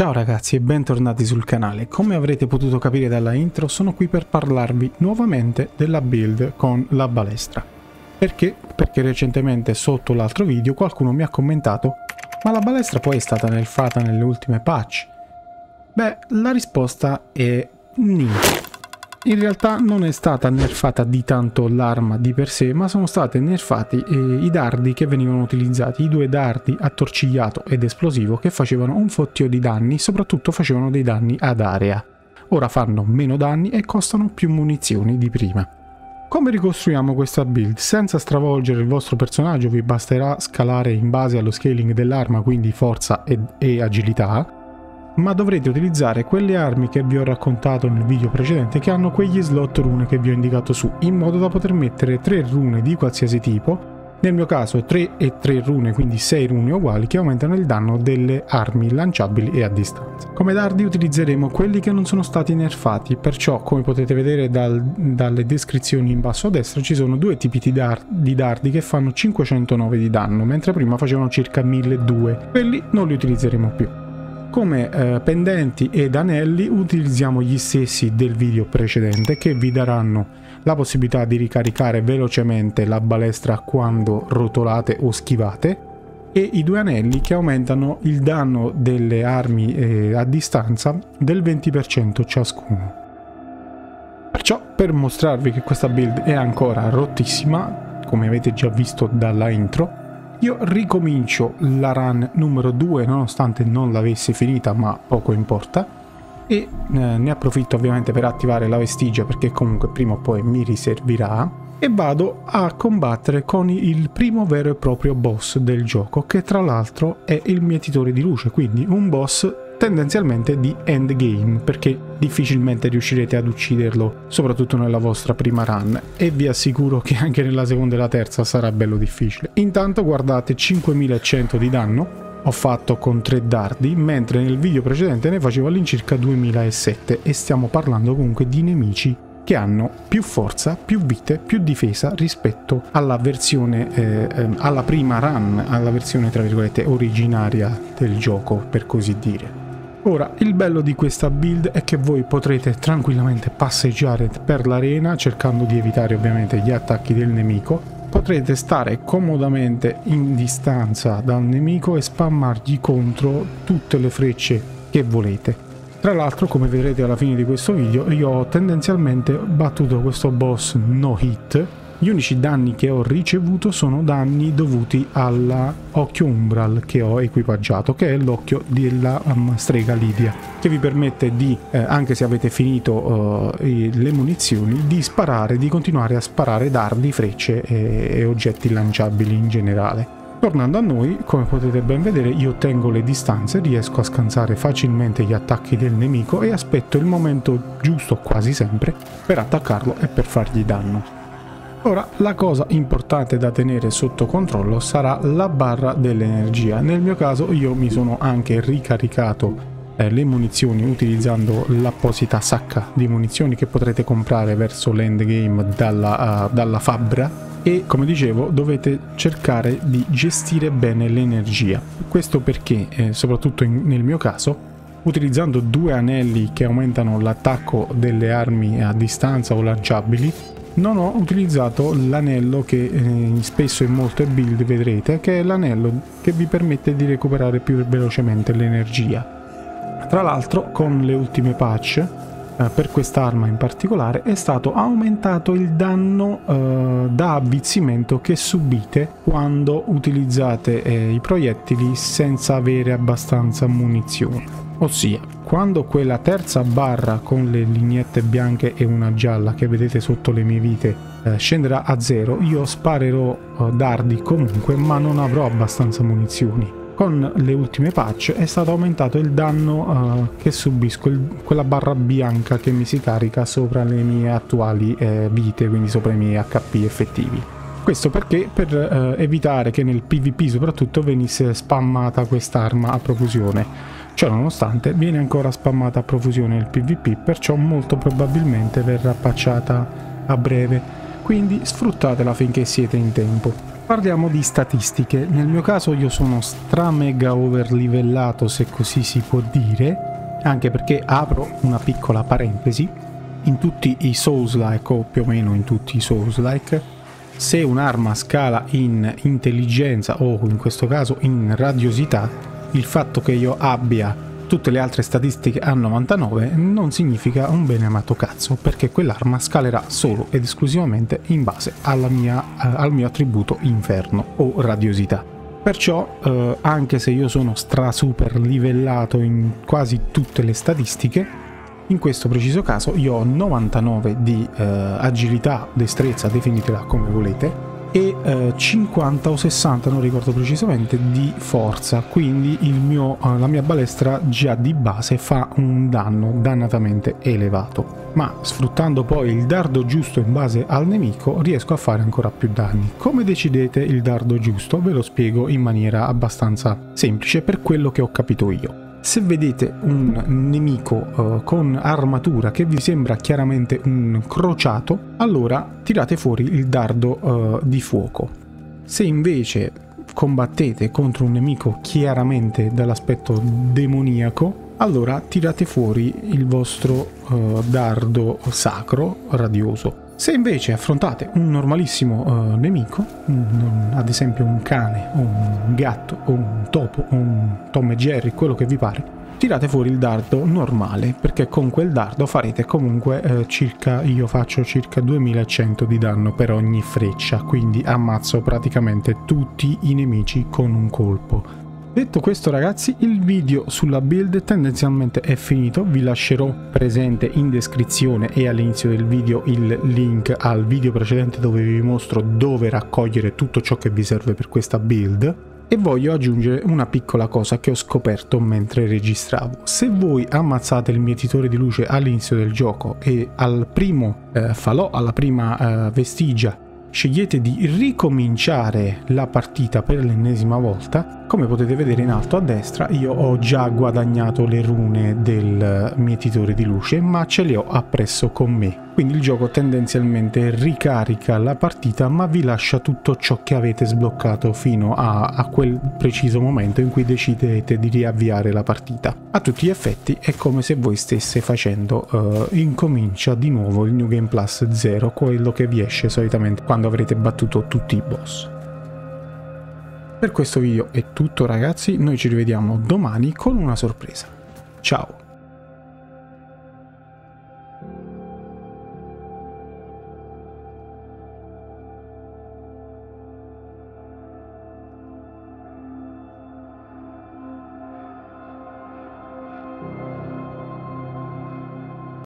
Ciao ragazzi e bentornati sul canale. Come avrete potuto capire dalla intro, sono qui per parlarvi nuovamente della build con la balestra. Perché? Perché recentemente sotto l'altro video qualcuno mi ha commentato ma la balestra poi è stata nerfata nelle ultime patch? Beh, la risposta è niente. In realtà non è stata nerfata di tanto l'arma di per sé, ma sono stati nerfati eh, i dardi che venivano utilizzati, i due dardi attorcigliato ed esplosivo che facevano un fottio di danni, soprattutto facevano dei danni ad area. Ora fanno meno danni e costano più munizioni di prima. Come ricostruiamo questa build? Senza stravolgere il vostro personaggio vi basterà scalare in base allo scaling dell'arma, quindi forza e, e agilità, ma dovrete utilizzare quelle armi che vi ho raccontato nel video precedente che hanno quegli slot rune che vi ho indicato su, in modo da poter mettere 3 rune di qualsiasi tipo, nel mio caso 3 e 3 rune, quindi 6 rune uguali che aumentano il danno delle armi lanciabili e a distanza. Come dardi utilizzeremo quelli che non sono stati nerfati, perciò come potete vedere dal, dalle descrizioni in basso a destra ci sono due tipi di, dar di dardi che fanno 509 di danno, mentre prima facevano circa 1200. Quelli non li utilizzeremo più. Come eh, pendenti ed anelli utilizziamo gli stessi del video precedente che vi daranno la possibilità di ricaricare velocemente la balestra quando rotolate o schivate e i due anelli che aumentano il danno delle armi eh, a distanza del 20% ciascuno. Perciò per mostrarvi che questa build è ancora rottissima, come avete già visto dalla intro, io ricomincio la run numero 2 nonostante non l'avessi finita ma poco importa. E eh, ne approfitto ovviamente per attivare la vestigia perché comunque prima o poi mi riservirà. E vado a combattere con il primo vero e proprio boss del gioco che tra l'altro è il mietitore di luce. Quindi un boss tendenzialmente di endgame, perché difficilmente riuscirete ad ucciderlo, soprattutto nella vostra prima run, e vi assicuro che anche nella seconda e la terza sarà bello difficile. Intanto guardate 5100 di danno, ho fatto con tre dardi, mentre nel video precedente ne facevo all'incirca 2007 e stiamo parlando comunque di nemici che hanno più forza, più vite, più difesa rispetto alla versione, eh, ehm, alla prima run, alla versione tra virgolette originaria del gioco per così dire. Ora, il bello di questa build è che voi potrete tranquillamente passeggiare per l'arena cercando di evitare ovviamente gli attacchi del nemico. Potrete stare comodamente in distanza dal nemico e spammargli contro tutte le frecce che volete. Tra l'altro, come vedrete alla fine di questo video, io ho tendenzialmente battuto questo boss no hit gli unici danni che ho ricevuto sono danni dovuti all'occhio umbral che ho equipaggiato, che è l'occhio della um, strega Lidia, che vi permette di, eh, anche se avete finito uh, le munizioni, di sparare, di continuare a sparare dardi, frecce e, e oggetti lanciabili in generale. Tornando a noi, come potete ben vedere, io tengo le distanze, riesco a scansare facilmente gli attacchi del nemico e aspetto il momento giusto quasi sempre per attaccarlo e per fargli danno. Ora, la cosa importante da tenere sotto controllo sarà la barra dell'energia. Nel mio caso io mi sono anche ricaricato eh, le munizioni utilizzando l'apposita sacca di munizioni che potrete comprare verso l'endgame dalla, uh, dalla fabbra e come dicevo dovete cercare di gestire bene l'energia. Questo perché, eh, soprattutto in, nel mio caso, utilizzando due anelli che aumentano l'attacco delle armi a distanza o lanciabili, non ho utilizzato l'anello che eh, spesso in molte build vedrete, che è l'anello che vi permette di recuperare più velocemente l'energia. Tra l'altro con le ultime patch, eh, per quest'arma in particolare, è stato aumentato il danno eh, da avvizzimento che subite quando utilizzate eh, i proiettili senza avere abbastanza munizioni. Ossia, quando quella terza barra con le lineette bianche e una gialla che vedete sotto le mie vite eh, scenderà a zero, io sparerò eh, dardi comunque, ma non avrò abbastanza munizioni. Con le ultime patch è stato aumentato il danno eh, che subisco, il, quella barra bianca che mi si carica sopra le mie attuali eh, vite, quindi sopra i miei HP effettivi. Questo perché per eh, evitare che nel PvP soprattutto venisse spammata quest'arma a profusione Ciò nonostante viene ancora spammata a profusione il PvP, perciò molto probabilmente verrà patchata a breve, quindi sfruttatela finché siete in tempo. Parliamo di statistiche, nel mio caso io sono stra mega overlivellato se così si può dire, anche perché apro una piccola parentesi, in tutti i Souls-like o più o meno in tutti i Souls-like, se un'arma scala in intelligenza o in questo caso in radiosità, il fatto che io abbia tutte le altre statistiche a 99 non significa un bene amato cazzo, perché quell'arma scalerà solo ed esclusivamente in base mia, eh, al mio attributo inferno o radiosità. Perciò, eh, anche se io sono stra super livellato in quasi tutte le statistiche, in questo preciso caso io ho 99 di eh, agilità, destrezza, definitela come volete, e eh, 50 o 60, non ricordo precisamente, di forza. Quindi mio, eh, la mia balestra già di base fa un danno dannatamente elevato. Ma sfruttando poi il dardo giusto in base al nemico riesco a fare ancora più danni. Come decidete il dardo giusto? Ve lo spiego in maniera abbastanza semplice per quello che ho capito io. Se vedete un nemico uh, con armatura che vi sembra chiaramente un crociato, allora tirate fuori il dardo uh, di fuoco. Se invece combattete contro un nemico chiaramente dall'aspetto demoniaco, allora tirate fuori il vostro uh, dardo sacro radioso. Se invece affrontate un normalissimo uh, nemico, un, ad esempio un cane, o un gatto, o un topo, o un Tom e Jerry, quello che vi pare, tirate fuori il dardo normale, perché con quel dardo farete comunque eh, circa, io faccio circa 2100 di danno per ogni freccia, quindi ammazzo praticamente tutti i nemici con un colpo. Detto questo ragazzi, il video sulla build tendenzialmente è finito, vi lascerò presente in descrizione e all'inizio del video il link al video precedente dove vi mostro dove raccogliere tutto ciò che vi serve per questa build e voglio aggiungere una piccola cosa che ho scoperto mentre registravo. Se voi ammazzate il mietitore di luce all'inizio del gioco e al primo eh, falò, alla prima eh, vestigia scegliete di ricominciare la partita per l'ennesima volta, come potete vedere in alto a destra io ho già guadagnato le rune del mietitore di luce, ma ce le ho appresso con me. Quindi il gioco tendenzialmente ricarica la partita, ma vi lascia tutto ciò che avete sbloccato fino a, a quel preciso momento in cui decidete di riavviare la partita. A tutti gli effetti è come se voi stesse facendo uh, incomincia di nuovo il New Game Plus 0, quello che vi esce solitamente quando avrete battuto tutti i boss. Per questo video è tutto ragazzi, noi ci rivediamo domani con una sorpresa. Ciao!